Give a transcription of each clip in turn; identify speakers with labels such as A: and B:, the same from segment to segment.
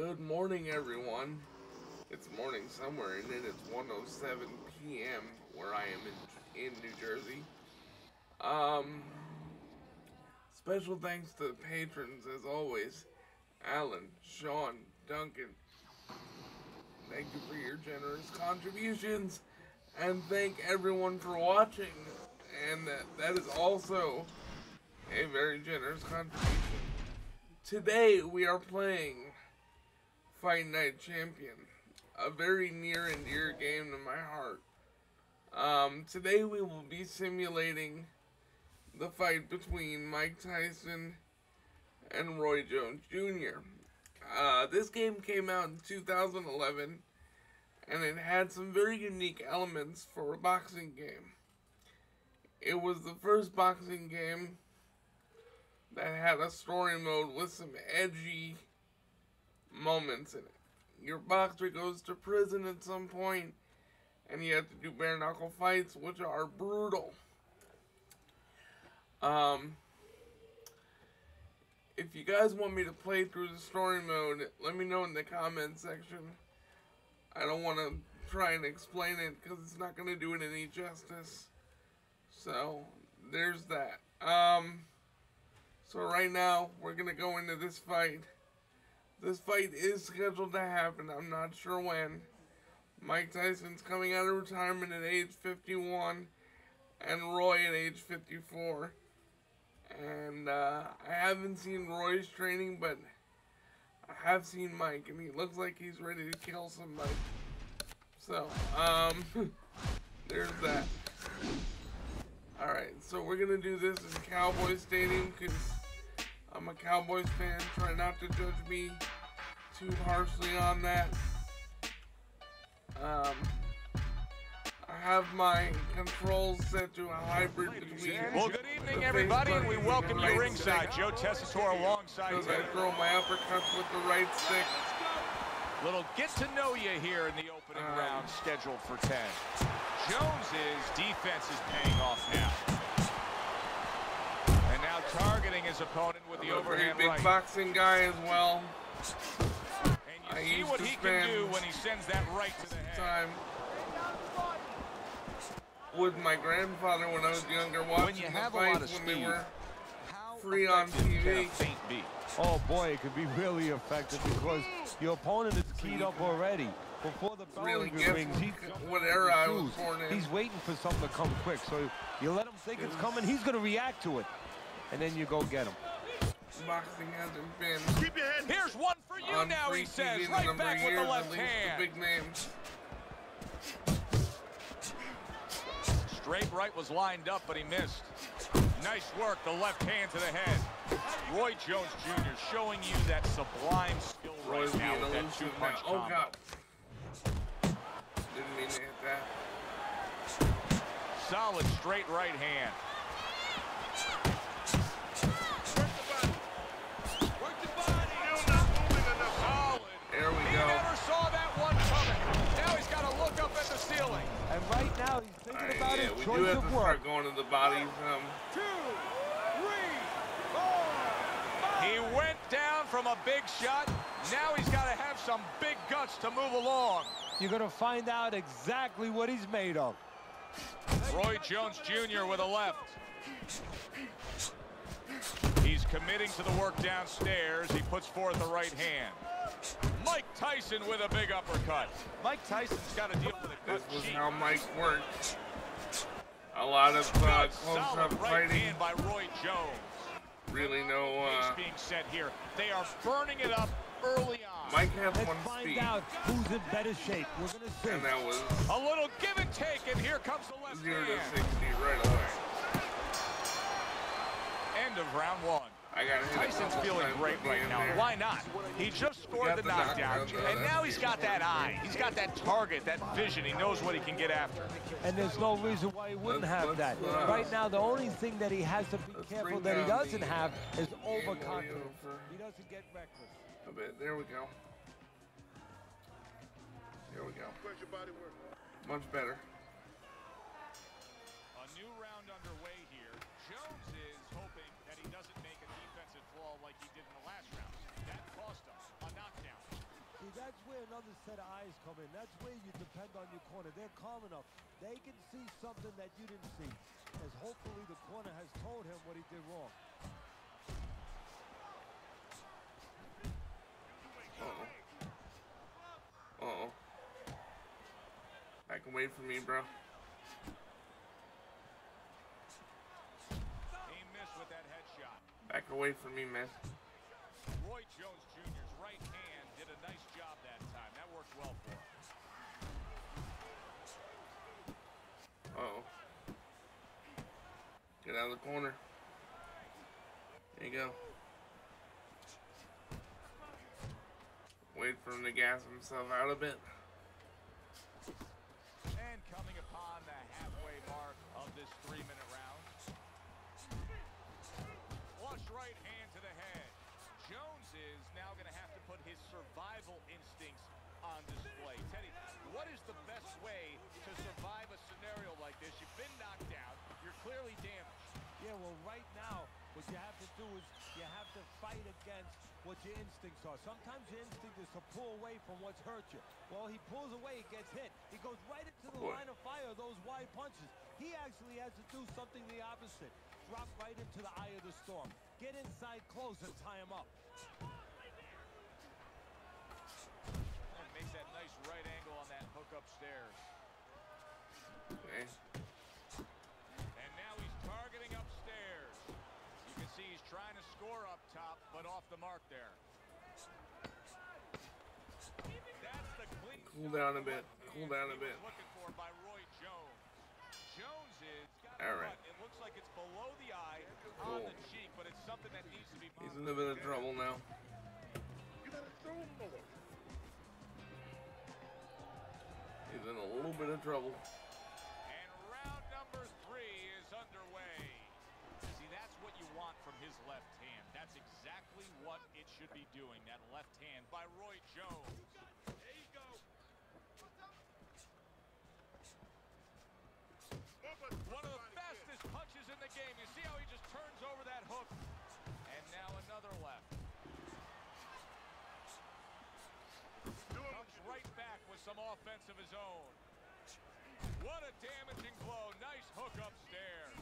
A: Good morning, everyone. It's morning somewhere, and then it's 1:07 p.m. where I am in in New Jersey. Um, special thanks to the patrons as always, Alan, Sean, Duncan. Thank you for your generous contributions, and thank everyone for watching. And that, that is also a very generous contribution. Today we are playing Fight Night Champion, a very near and dear game to my heart. Um, today we will be simulating the fight between Mike Tyson and Roy Jones Jr. Uh, this game came out in 2011 and it had some very unique elements for a boxing game. It was the first boxing game that had a story mode with some edgy moments in it. Your boxer goes to prison at some point, and you have to do bare knuckle fights, which are brutal. Um, if you guys want me to play through the story mode, let me know in the comment section. I don't want to try and explain it because it's not going to do it any justice. So, there's that. Um, so right now, we're going to go into this fight. This fight is scheduled to happen. I'm not sure when. Mike Tyson's coming out of retirement at age 51 and Roy at age 54. And uh, I haven't seen Roy's training, but I have seen Mike, and he looks like he's ready to kill somebody. So, um, there's that. Alright, so we're going to do this in Cowboy Stadium because I'm a Cowboys fan. Try not to judge me too harshly on that. Um, I have my controls set to a hybrid between.
B: Well, good evening, everybody, and we welcome you
A: right
B: ringside. Joe Tessitore alongside
A: Because I throw my uppercuts with the right stick.
B: Little get to know you here in the opening
A: Um,
B: round, scheduled for 10. Jones's defense is paying off now. His opponent with the
A: I'm
B: overhand
A: big
B: right.
A: boxing guy as well.
B: And you
A: I
B: see what he can do when he sends that right to the head.
A: Time with my grandfather when I was younger, watching
B: When you
A: the
B: have a lot
A: fights when they were free on
B: effective can a
A: TV.
B: feint be?
C: Oh boy, it could be really effective because your opponent is keyed up already. Before the bell
A: Really
C: even
A: guess
C: rings, he's
A: what era I was born in.
C: He's waiting for something to come quick. So you let him think it's coming, he's going to react to it. And then you go get him.
A: boxing hasn't been
B: Here's one for you
A: on
B: now, he says.
A: TV
B: Right back with the left hand.
A: the big names.
B: Straight right was lined up, but he missed. Nice work, the left hand to the head. Roy Jones Jr. showing you that sublime skill right
A: Roy's
B: now
A: being
B: with that
A: elusive
B: two-punch
A: now. Oh
B: combo.
A: god. Didn't mean to hit that.
B: Solid straight right hand. Ceiling.
C: And right now, he's thinking
A: Alright,
C: about
A: yeah,
C: his
A: we do
C: choice
A: have
C: of
A: to
C: work.
A: start going to the bodies. Um,
B: He went down from a big shot. Now he's got to have some big guts to move along.
C: You're going to find out exactly what he's made of.
B: Roy Jones Jr. with a left. He's committing to the work downstairs. He puts forth the right hand. Mike Tyson with a big uppercut. Mike Tyson's got to deal with a
A: this was
B: cheek.
A: how Mike worked. A lot of uh,
B: Good,
A: close-up
B: right
A: fighting.
B: hand by Roy Jones.
A: Really no.
B: Pace
A: Uh,
B: being set here. They are burning it up early on.
A: Mike has
C: Let's
A: one
C: find
A: speed,
C: out who's in better shape. We're going to see.
A: and that was
B: A little give and take, and here comes the left
A: zero to
B: hand.
A: sixty right away.
B: Tyson's feeling great right now.
A: there.
B: Why not? He just scored the
A: the
B: knockdown,
A: knockdown,
B: and now he's got that eye. He's got that target, that vision. He knows what he can get after.
C: And there's no reason why he wouldn't
A: Let's-
C: have that.
A: uh,
C: Right now, the only thing that he has to be careful that he doesn't
A: the
C: have is overconfidence.
A: audio
C: He doesn't get reckless.
A: a bit. There we go. There we go. Much better.
B: Like he did in the last round. That cost him a knockdown.
C: See, That's where another set of eyes come in. That's where you depend on your corner. They're calm enough. They can see something that you didn't see. As hopefully the corner has told him what he did wrong.
A: Uh-oh. Uh-oh. Back away from me, bro. Away from me, man.
B: Roy Jones Jr.'s right hand did a nice job that time. That worked well for him.
A: Uh-oh. Get out of the corner. There you go. Wait for him to gas himself out a bit.
B: And coming upon the halfway mark of this three-minute round. The best way to survive a scenario like this? You've been knocked down. You're clearly damaged.
C: Yeah, well, right now, what you have to do is you have to fight against what your instincts are. Sometimes your instinct is to pull away from what's hurt you. Well, he pulls away, he gets hit. He goes right into the
A: Boy.
C: line of fire of those wide punches. He actually has to do something the opposite. Drop right into the eye of the storm. Get inside close and tie him up.
B: And makes that nice right angle on upstairs.
A: Okay.
B: And now he's targeting upstairs. You can see he's trying to score up top, but off the mark there. That's the clean
A: Cool down a bit. Cool down a bit.
B: Looking for by Roy Jones. Jones is got a
A: All right.
B: It looks like it's below the eye, on the cheek, but it's something that needs to be
A: He's in a little bit of trouble now. He's in a little bit of trouble.
B: And round number three is underway. See, that's what you want from his left hand. That's exactly what it should be doing, that left hand by Roy Jones. There you go. One of the fastest punches in the game. You see how he just turns over that some offense of his own. What a damaging blow. Nice hook upstairs.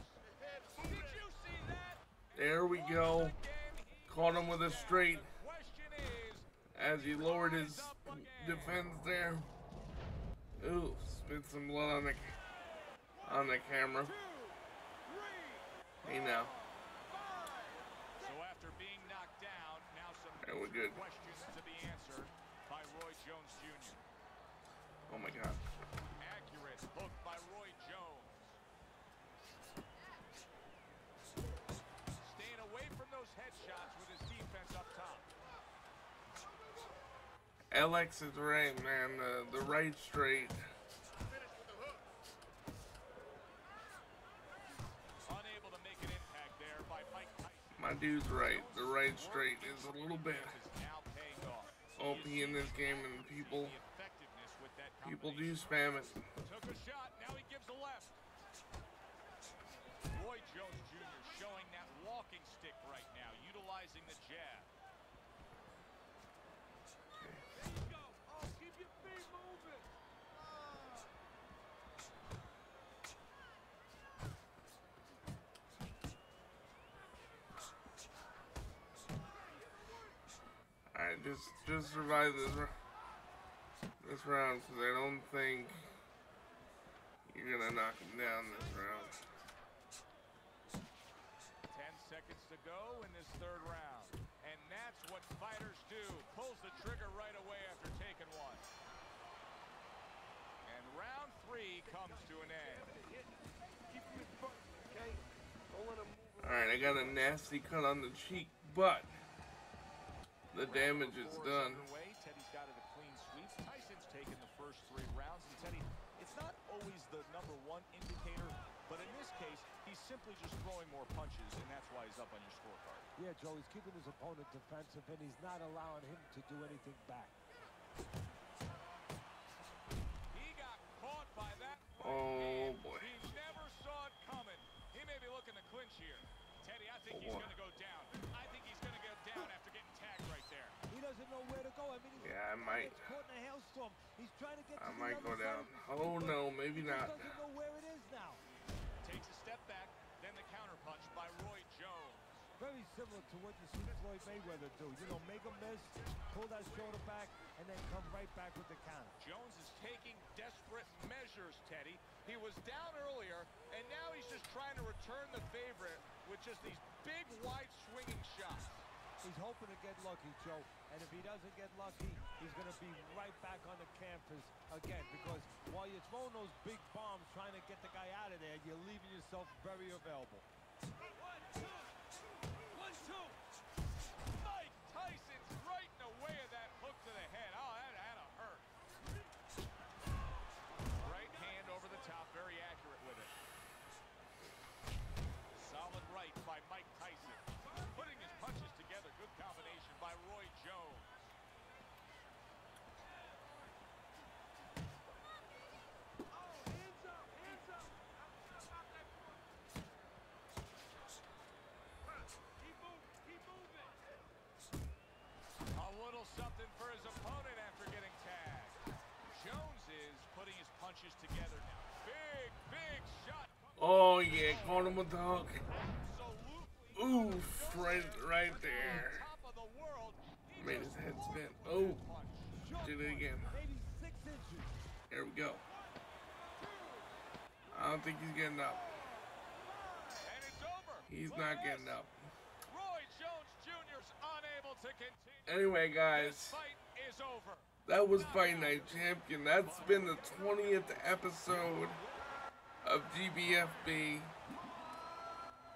B: Did you see that?
A: There we go.
B: Once again, he
A: Caught him with a straight
B: question is,
A: as he lowered his defense there. Ooh, spit some blood on the on the camera. Hey now.
B: so after being knocked down, now some
A: Yeah, we're good. Oh my god.
B: Accurate hook by Roy Jones. Staying away from those headshots with his defense up top.
A: Alex is right, man. The the right straight.
B: Unable to make an impact there by Mike Tyson.
A: My dude's right. The right straight is a little bit
B: Is now paying off.
A: OP in this game, and people
B: The effectiveness with that
A: people do spam it.
B: Took a shot, now he gives a left. Roy Jones Jr. showing that walking stick right now, utilizing the jab. There you go. Oh, keep your feet moving.
A: Alright, just just survive this ro- this round, because I don't think you're gonna knock him down this round.
B: Ten seconds to go in this third round. And that's what fighters do. Pulls the trigger right away after taking one. And round three comes to an end.
A: Alright, I got a nasty cut on the cheek, but the damage is done.
B: underway. Teddy's got it a clean sweep. Tyson's taken the first three rounds. And Teddy, it's not always the number one indicator, but in this case, he's simply just throwing more punches, and that's why he's up on your scorecard.
C: Yeah, Joe, he's keeping his opponent defensive, and he's not allowing him to do anything back.
B: He got caught by that.
A: Oh, boy.
B: He never saw it coming. He may be looking to clinch here. Teddy, I think
A: Oh,
B: he's going to go down. I think he's going to go down after getting tagged right there.
C: He doesn't know where to go. I I mean, he's
A: Yeah, I might.
C: caught in a hailstorm. He's trying to get
A: I
C: to
A: might go down. Oh no, maybe not.
C: doesn't know where it is now.
B: Takes a step back, then the counter punch by Roy Jones.
C: Very similar to what you see Floyd Mayweather do. You know, make a miss, pull that shoulder back, and then come right back with the counter.
B: Jones is taking desperate measures, Teddy. He was down earlier, and now he's just trying to return the favorite with just these big, wide swinging shots.
C: He's hoping to get lucky, Joe. And if he doesn't get lucky, he's going to be right back on the canvas again. Because while you're throwing those big bombs trying to get the guy out of there, you're leaving yourself very available.
B: Together now. Big, big shot.
A: Oh yeah, caught him with the hook.
B: Absolutely.
A: Oof, right, right there.
B: Top of the world. He
A: Made his head spin. Oh, did it again. There we go. I don't think he's getting up.
B: And it's over.
A: He's not getting up.
B: Roy Jones Jr.'s unable to continue.
A: Anyway, guys,
B: fight is over.
A: That was Fight Night Champion. That's been the 20th episode of GBFB.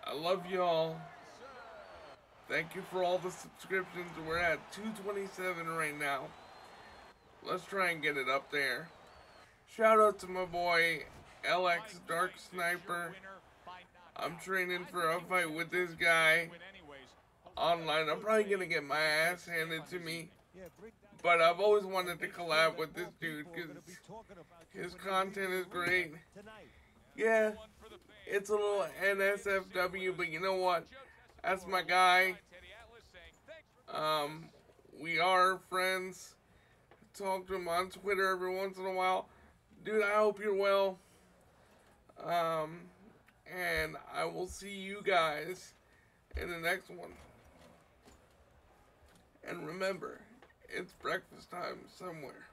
A: I love y'all. Thank you for all the subscriptions. We're at 227 right now. Let's try and get it up there. Shout out to my boy LX Dark Sniper. I'm training for a fight with this guy online. I'm probably gonna get my ass handed to me. But I've always wanted to collab with this dude because his content is great. Yeah, it's a little NSFW, but you know what? That's my guy. Um, we are friends. Talk to him on Twitter every once in a while. Dude, I hope you're well. Um, and I will see you guys in the next one. And remember, it's breakfast time somewhere.